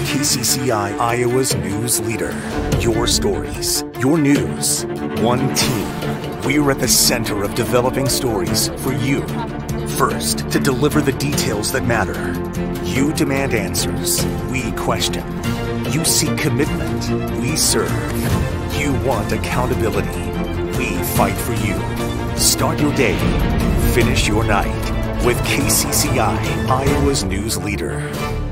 is KCCI Iowa's news leader. Your stories, your news, one team. We're at the center of developing stories for you. First, to deliver the details that matter. You demand answers. We question. You seek commitment. We serve. You want accountability. We fight for you. Start your day. Finish your night with KCCI, Iowa's news leader.